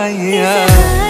yeah.